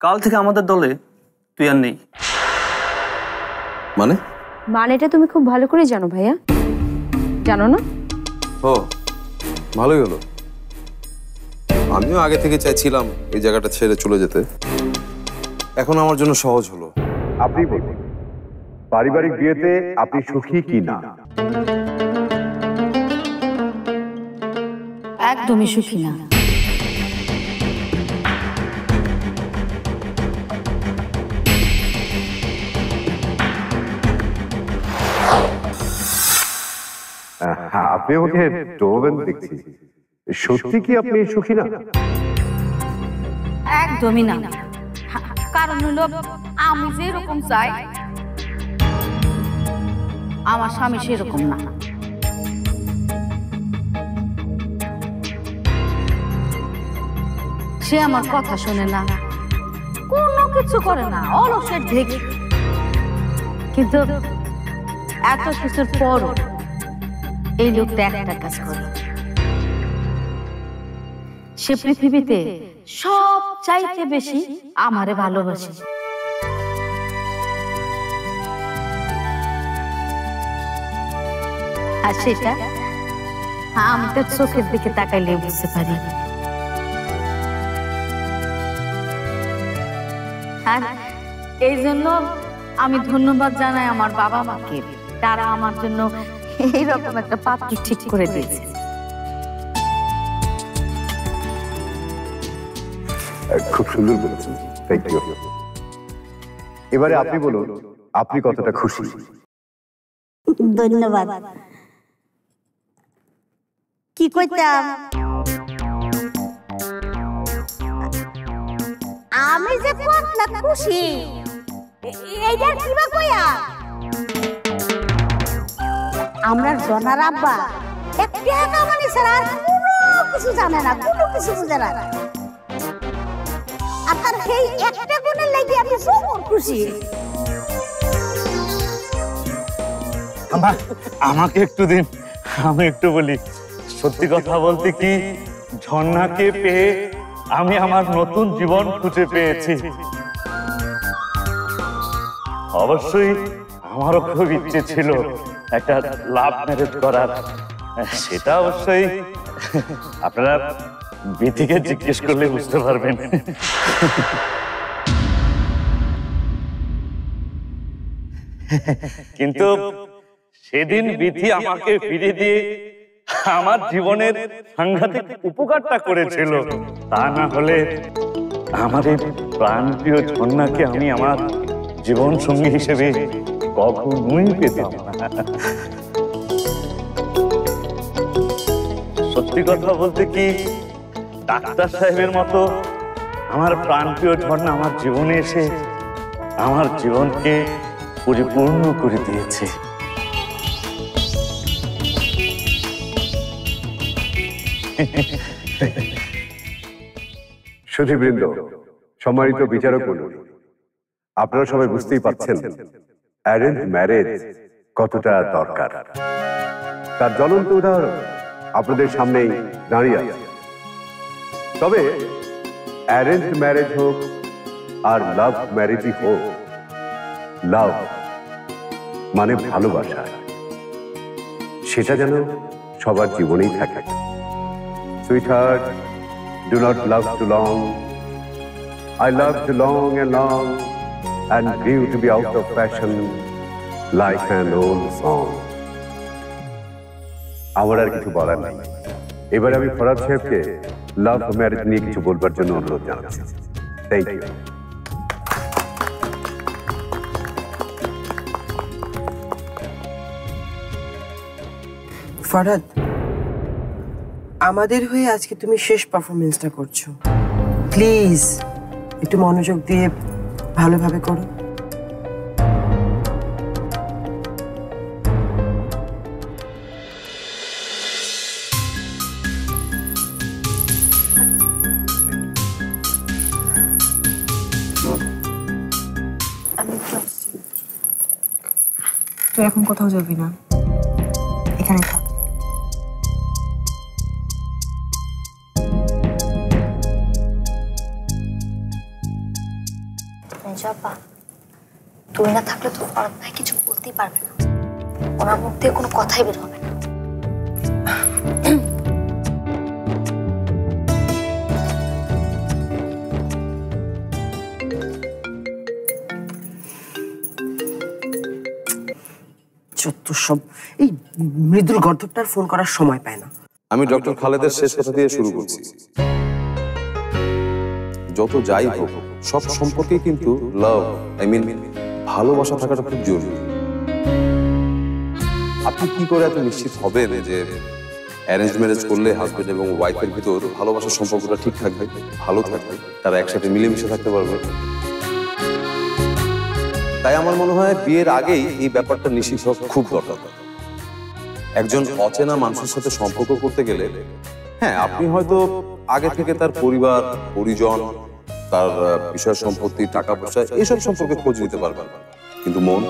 কাল থেকে আমাদের দলে তুই আর নেই। মানে? মানেটা তুমি খুব ভালো করে জানো ভাইয়া। জানো না? ও ভালোই হলো। আমিও আগে থেকে চাইছিলাম এই জায়গাটা ছেড়ে চলে যেতে। এখন আমার জন্য সহজ হলো। আপনি বলুন পারিবারিক বিয়েতে আপনি সুখী কি না? একদমই সুখী না। আপনি আমাকে ডোবেন দেখছি। সত্যি কি আপনি সুখী না? একদমই না। কারণ হলো, আমি যেরকম চাই, আমার স্বামী সেরকম না। সে আমার কথা শোনে না। কোনো কিছু করে না, অলসের ঢেকে। কিন্তু এত কিছুর পরও এই লোকটা একটা কাজ করে। সে পৃথিবীতে সব চাইতে বেশি আমারে ভালোবাসে। আর সেটা আমি তার চোখের দিকে তাকাইলে বুঝতে পারি। আর এই জন্য আমি ধন্যবাদ জানাই আমার বাবা মাকে তারা আমার জন্য এইরকম একটা পাত্র ঠিক করে দিয়েছে। খুব সুন্দর বলেছেন। থ্যাংক ইউ এবারে আপনি বলুন আপনি কতটা খুশি? ধন্যবাদ। কি কইতাম আমি যে খুশি? এইটা কিবা কইয়া? আমরা জনার আব্বা। একটা কামানি ছাড়া আর কোনো কিছু জানে না কোনো কিছু বুঝে না। আর সেই একটা গুণের লাগি আমি super খুশি। আমা আমাকে একটু দিন আমি একটু বলি সত্যি কথা বলতে কি ঝর্ণাকে পেয়ে আমি আমার নতুন জীবন খুঁজে পেয়েছি। অবশ্যই আমারও খুব ইচ্ছে ছিল একটা লাভ ম্যারেজ করার। সেটা অবশ্যই আপনারা বিথিকে জিজ্ঞেস করলে বুঝতে পারবেন। কিন্তু সেদিন বিধি আমাকে ফিরে দিয়ে আমার জীবনের সাংঘাতিক উপকারটা করেছিল। তা না হলে আমার এই প্রাণপ্রিয় ঝর্ণাকে আমি আমার জীবন সঙ্গী হিসেবে কখনোই পেতাম না। সত্যি কথা বলতে কি ডাক্তার সাহেবের মতো আমার প্রাণপ্রিয় ঝর্ণা আমার জীবনে এসে আমার জীবনকে পরিপূর্ণ করে দিয়েছে। সুধীবৃন্দ সম্মানিত বিচারক আপনারা সবাই বুঝতেই পারছেন অ্যারেঞ্জ ম্যারেজ কতটা দরকার? তার জ্বলন্ত উদাহরণ আপনাদের সামনেই দাঁড়িয়ে আছে। তবে অ্যারেঞ্জ ম্যারেজ হোক আর লাভ ম্যারেজই হোক, লাভ মানে ভালোবাসা। সেটা যেন সবার জীবনেই থাকে। Sweetheart Do not love to long, I love to long and long and grew to be out of fashion like an old song. আমার আর কিছু বলার নেই। এবার আমি ফরাদ সাহেবকে লাভ ম্যারেজ নিয়ে কিছু বলবার জন্য অনুরোধ জানাচ্ছি। থ্যাংক ইউ ফরহাদ আমাদের হয়ে আজকে তুমি শেষ পারফরমেন্সটা করছ। প্লিজ একটু মনোযোগ দিয়ে ভালোভাবে করো। তুই এখন কোথাও যাবি না? এখানে থাক। মঞ্জাপা তুই না থাকলে তো ফরদ ভাই কিছু বলতেই পারবে না। ওনার মুখ দিয়ে কোনো কথাই বের হবে না। সব এই মৃদুল গর্ধবটার ফোন করার সময় পায় না। আমি ডক্টর খালেদের শেষ কথা দিয়ে শুরু করছি যত যাই হোক, সব সম্পর্কে কিন্তু লাভ আই মিন ভালোবাসা থাকাটা খুব জরুরি। আপনি কি করে এত নিশ্চিত হবেন যে অ্যারেঞ্জ ম্যারেজ করলে হাজবেন্ড এবং ওয়াইফের ভিতর ভালোবাসার সম্পর্কটা ঠিক থাকবে, ভালো থাকবে, তারা একসাথে মিলেমিশে থাকতে পারবে? তাই আমার মনে হয় বিয়ের আগেই এই ব্যাপারটা নিশ্চিত হওয়া খুব দরকার। একজন অচেনা মানুষের সাথে সম্পর্ক করতে গেলে হ্যাঁ আপনি হয়তো আগে থেকে তার পরিবার, পরিজন তার বিষয় সম্পত্তি, টাকা পয়সা, এসব সম্পর্কে খোঁজ নিতে পারবেন কিন্তু মন?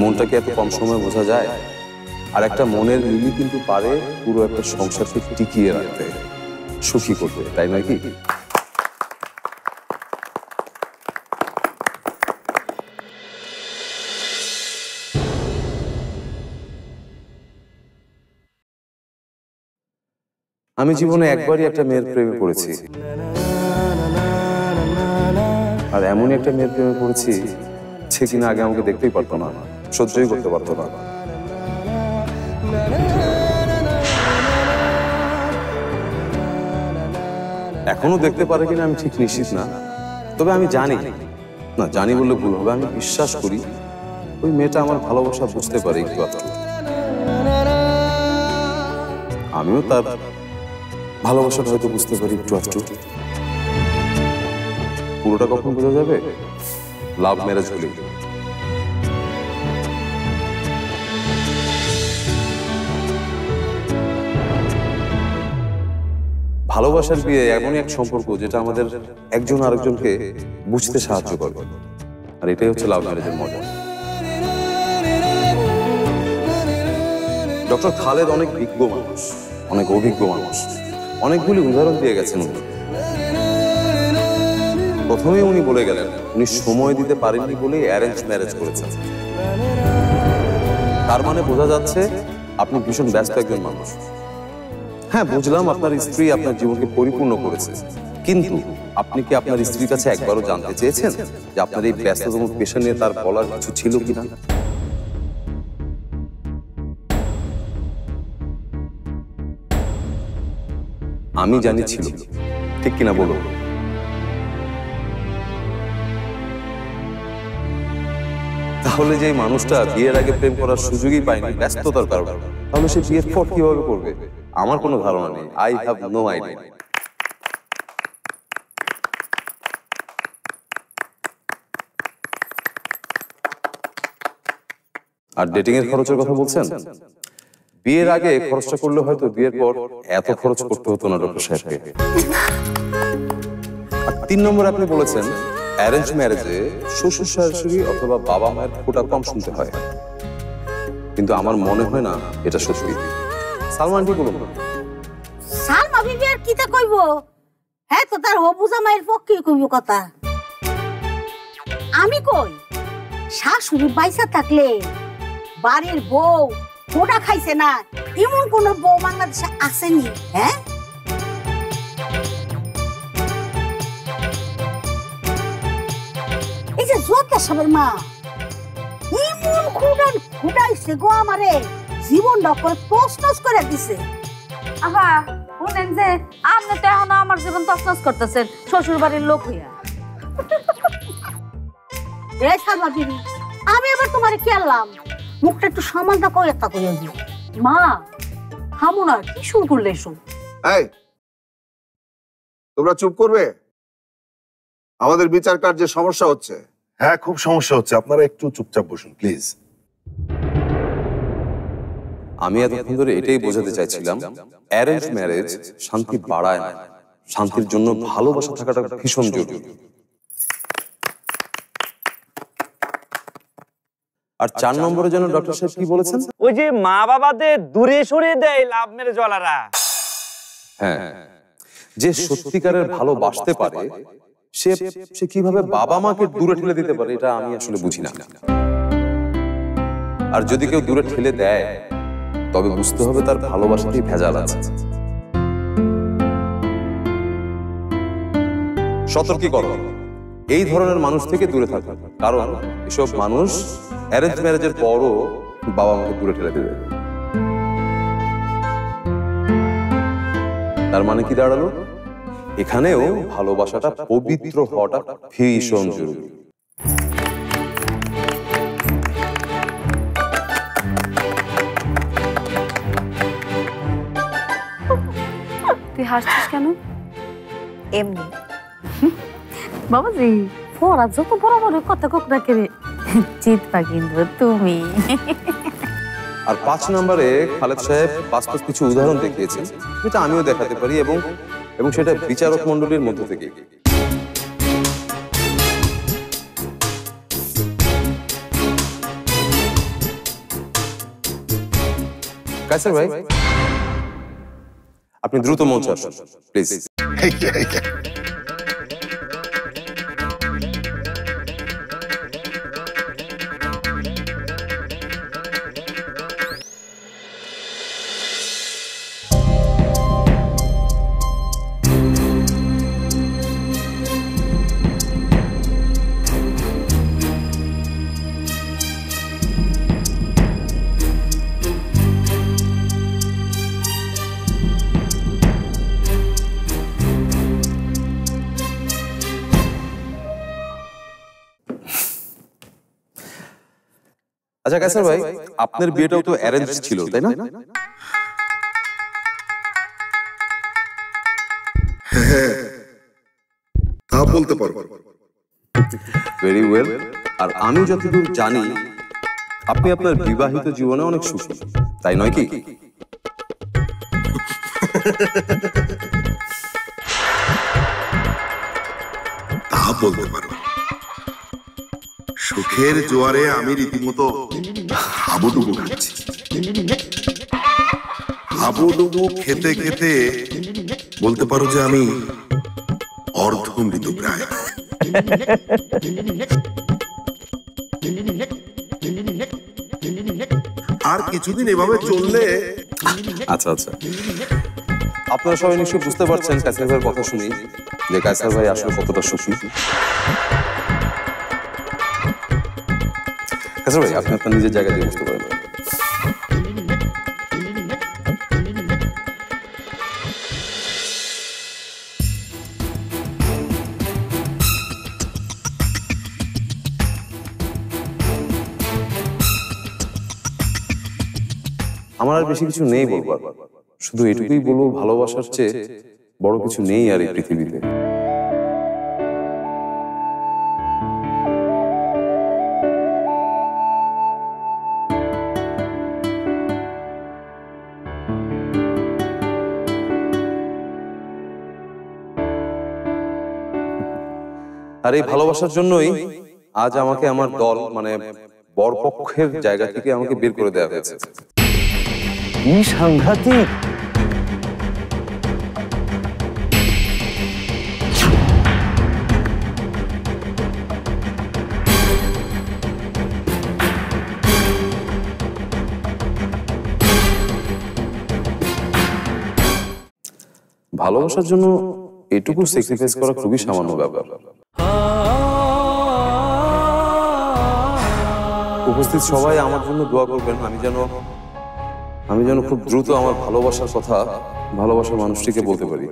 মনটাকে এত কম সময় বোঝা যায়? আর একটা মনের মিলি কিন্তু পারে পুরো একটা সংসারকে টিকিয়ে রাখতে। সুখী করতে, তাই নয় কি? আমি জীবনে একবারই একটা মেয়ের প্রেমে পড়েছি। আর এমনই একটা মেয়ের প্রেমে পড়েছি সে কিনা আগে আমাকে দেখতেই পারতো না সহ্যই করতে পারতো না। এখনও দেখতে পারে কিনা আমি ঠিক নিশ্চিত না। তবে আমি জানি না জানি বললে ভুল হবে আমি বিশ্বাস করি ওই মেয়েটা আমার ভালোবাসা বুঝতে পারে একটু। আমিও তার ভালোবাসাটা হয়তো বুঝতে পারি একটু একটু পুরোটা কখন বোঝা যাবে? লাভ ম্যারেজ হলে ভালোবাসার বিয়ে এমনই এক সম্পর্ক যেটা আমাদের একজন আরেকজনকে বুঝতে সাহায্য করবে আর এটাই হচ্ছে লাভ ম্যারেজের মজা। ডক্টর খালেদ অনেক বিজ্ঞ মানুষ, অনেক অভিজ্ঞ মানুষ। অনেকগুলি উদাহরণ দিয়ে গেছেন উনি। প্রথমেই উনি বলে গেলেন, উনি সময় দিতে পারেননি বলেই অ্যারেঞ্জ ম্যারেজ করেছেন। তার মানে বোঝা যাচ্ছে আপনি ভীষণ ব্যস্ত একজন মানুষ। হ্যাঁ বুঝলাম আপনার স্ত্রী আপনার জীবনকে পরিপূর্ণ করেছে। কিন্তু আপনি কি আপনার স্ত্রীর কাছে একবারও জানতে চেয়েছেন যে আপনার এই ব্যস্ততম পেশা নিয়ে তার বলার কিছু ছিল কিনা? আমি জানি ছিল ঠিক কিনা বলো? তাহলে যে মানুষটা বিয়ের আগে প্রেম করার সুযোগই পায়নি, ব্যস্ততার কারণে। তাহলে সে বিয়ের পর কীভাবে করবে? আমার কোনো ধারণা নেই। আই হ্যাভ নো আইডিয়া আর ডেটিং এর খরচের কথা বলছেন? বিয়ের আগে খরচটা করলে হয়তো বিয়ের পর এত খরচ করতে হতো না ডক্টর সাহেবকে। তিন নম্বর আপনি বলেছেন অ্যারেঞ্জ ম্যারেজে শ্বশুর শাশুড়ি অথবা বাবা মায়ের ফোটা কম শুনতে হয়। কিন্তু আমার মনে হয় না এটা সত্যি। সালমান কি বলুন। সালমা বিবি আর কিতা কইব? হ্যাঁ তো তার হবু জামাইয়ের পক্ষে কইব কথা। আমি কই শাশুড়ি বাইসা থাকলে বাড়ির বউ ফোটা খাইছে না। এমন কোন বউ বাংলাদেশে আসেনি হ্যাঁ? এই যে জোতা সবের মা এমন খুঁড়ান খুঁড়াইছে গো আমারে। জীবন করে তোস তোস করে দিছে। আহা শুনেন যে আপনি তো এখন আমার জীবন তছনছ করতেছেন শ্বশুর বাড়ির লোক হইয়া। এ সালমা বিবি আমি এবার তোমারে কেলাম মুখটা একটু সামালটা কই একটা কইয়া দিও। মা থামো না কি শুরু করলে এসব? এই তোমরা চুপ করবে? আমাদের বিচার কার্যে সমস্যা হচ্ছে। হ্যাঁ খুব সমস্যা হচ্ছে। আপনারা একটু চুপচাপ বসুন প্লিজ। আমি এতক্ষণ ধরে এটাই বোঝাতে চাইছিলাম অ্যারেঞ্জ ম্যারেজ শান্তি বাড়ায় না। শান্তির জন্য ভালোবাসা থাকাটা ভীষণ জরুরি। আর চার নম্বরে যেন ডক্টর সাহেব কি বলেছেন? ওই যে মা বাবাদের দূরে সরিয়ে দেয় লাভ মেরে জলারা হ্যাঁ যে সত্যিকারের ভালোবাসতে পারে সে সে কীভাবে বাবা মাকে দূরে ঠেলে দিতে পারে এটা আমি আসলে বুঝি না। আর যদি কেউ দূরে ঠেলে দেয় তবে বুঝতে হবে তার ভালোবাসাতেই ভেজাল আছে। সতর্কীকরণ। এই ধরনের মানুষ থেকে দূরে থাকুন। কারণ এসব মানুষ অ্যারেঞ্জ ম্যারেজের পরও বাবা মাকে দূরে ঠেলে দেবে। তার মানে কি দাঁড়াল? এখানেও ভালোবাসাটা পবিত্র হওয়াটা ভীষণ জরুরি। তুই হাসছিস কেন? এমনি। বাবাজি পড়া যত বড় বড় কথা কোক না কেড়ে জিতবা কিন্তু তুমি। আর পাঁচ নম্বরে খালেদ সাহেব বাস্তব কিছু উদাহরণ দেখিয়েছেন যেটা আমিও দেখাতে পারি এবং এবং সেটা বিচারক মন্ডলীর মধ্য থেকে। কাইসার ভাই আপনি দ্রুত মঞ্চে আসুন প্লিজ আচ্ছা কাইসার ভাই আপনার বিয়েটাও তো অ্যারেঞ্জ ছিল তাই না? হ্যাঁ তা বলতে পারব ভেরি ওয়েল আর আমি যতদূর জানি আপনি আপনার বিবাহিত জীবনে অনেক সুখী তাই নয় কি? তা বলতে পারব সুখের জোয়ারে আমি রীতিমতো হাবুডুবু খাচ্ছি। হাবুডুবু খেতে খেতে বলতে পারো যে আমি অর্ধমৃত প্রায়। আর কিছুদিন এভাবে চললে আচ্ছা আচ্ছা। আপনারা সবাই নিশ্চয়ই বুঝতে পারছেন ভাইয়ের কথা শুনি যে কাইসার ভাই আসলে কতটা সুখী। কাইসার ভাই আপনি আপনার নিজের জায়গা দিয়ে বুঝতে পারেন। আমার আর বেশি কিছু নেই বলবার। শুধু এটুকুই বলব, ভালোবাসার চেয়ে বড় কিছু নেই আর এই পৃথিবীতে। আর এই ভালোবাসার জন্যই আজ আমাকে আমার দল মানে বরপক্ষের জায়গা থেকে আমাকে বের করে দেওয়া হয়েছে। কি সাংঘাতিক! ভালোবাসার জন্য এটুকু স্যাক্রিফাইস করা খুবই সামান্য ব্যাপার। উপস্থিত সবাই আমার জন্য দোয়া করবেন। আমি যেন আমি যেন খুব দ্রুত আমার ভালোবাসার কথা ভালোবাসার মানুষটিকে বলতে পারি।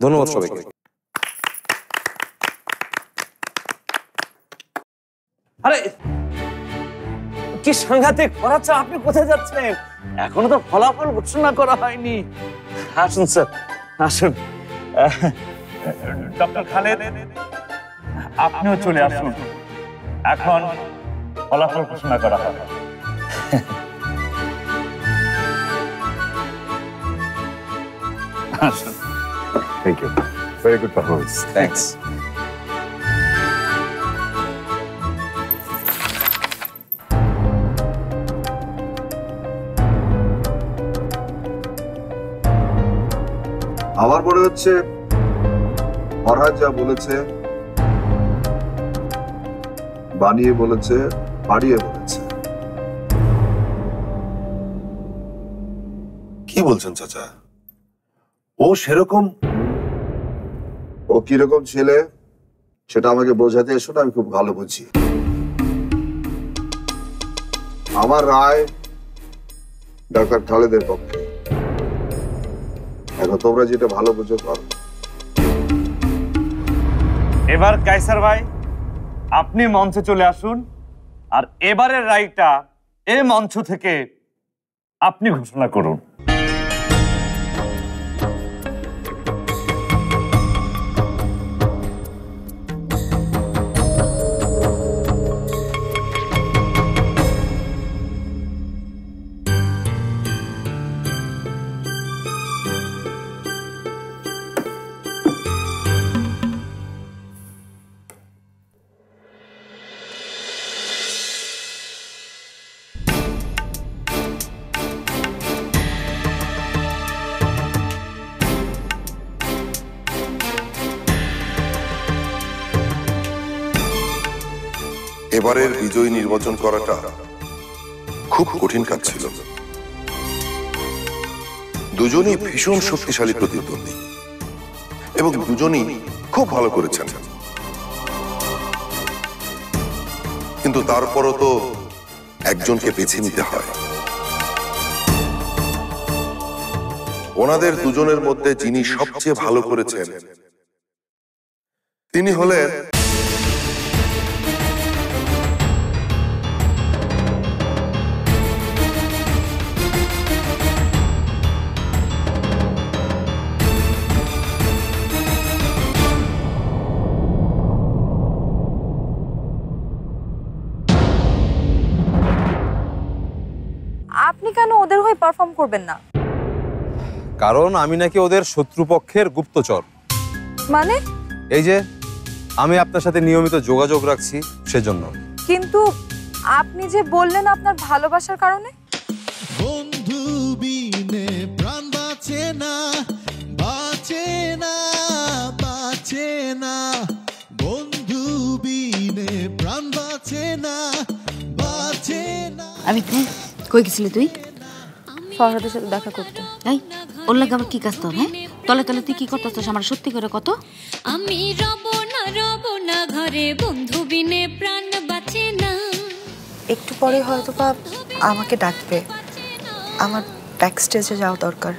ধন্যবাদ সবাইকে। আরে, কি সাংঘাতিক করাচ্ছে আপনি কোথায় যাচ্ছেন? এখনও তো ফলাফল ঘোষণা করা হয়নি। আসুন স্যার আসুন। ডক্টর খালেদ আপনিও চলে আসুন। এখন ফলাফল ঘোষণা করা হবে। আসুন। Thank you very good performance thanks মনে হচ্ছে ফরহাদ যা বলেছে, বানিয়ে বলেছে, বাড়িয়ে বলেছে। কি বলছেন চাচা? ও সেরকম ও কীরকম ছেলে, সেটা আমাকে বোঝাতে এসো না, আমি খুব ভালো বুঝি। আমার রায় ডক্টর খালেদের পক্ষে। এখন তোমরা যেটা ভালো বুঝো করো এবার কাইসার ভাই, আপনি মঞ্চে চলে আসুন, আর এবারের রায়টা এ মঞ্চ থেকে আপনি ঘোষণা করুন। এবারের বিজয়ী নির্বাচন করাটা খুব কঠিন কাজ ছিল। দুজনই ভীষণ শক্তিশালী প্রতিদ্বন্দ্বী এবং দুজনই খুব ভালো করেছেন। কিন্তু তারপরও তো একজনকে বেছে নিতে হয়। ওনাদের দুজনের মধ্যে যিনি সবচেয়ে ভালো করেছেন, তিনি হলেন করবেন না। কারণ আমি নাকি ওদের শত্রুপক্ষের গুপ্তচর। মানে? এই যে আমি আপনার সাথে নিয়মিত যোগাযোগ রাখছি সেজন্য। কিন্তু আপনি যে বললেন আপনার ভালোবাসার কারণে? বন্ধু বিনে প্রাণ বাঁচে না বাঁচে না বাঁচে না। বন্ধু বিনে প্রাণ বাঁচে না বাঁচে না। আমি কই গেছিলি তুই? ফরহাদের সাথে দেখা করতে। এই ওর লাগে আবার কি কাজ তোর হ্যাঁ? তলে তলে তুই কি করতেছিস? আমার সত্যি করে কত? আমি রব না রব না ঘরে বন্ধু বিনে প্রাণ বাঁচে না। একটু পরে হয়তো বা আমাকে ডাকবে। আমার ব্যাক স্টেজে যাওয়া দরকার।